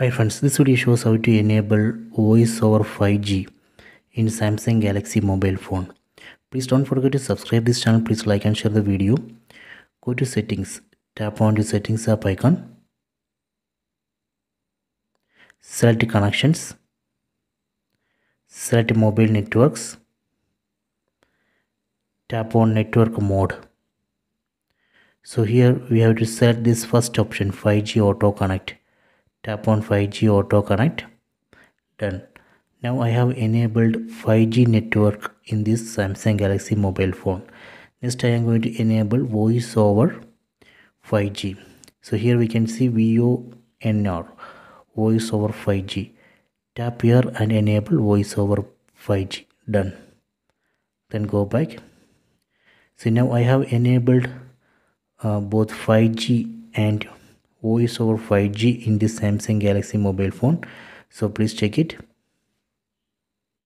Hi friends, this video shows how to enable voice over 5G in Samsung Galaxy mobile phone. Please don't forget to subscribe this channel. Please like and share the video. Go to settings. Tap on the settings app icon. Select connections. Select mobile networks. Tap on network mode. So here we have to select this first option 5G auto connect tap on 5G auto connect done. Now I have enabled 5G network in this Samsung Galaxy mobile phone. Next I am going to enable voice over 5G so here we can see VONR voice over 5G tap here and enable voice over 5G done. Then go back. So now I have enabled uh, both 5G and voice over 5G in this Samsung Galaxy mobile phone? So please check it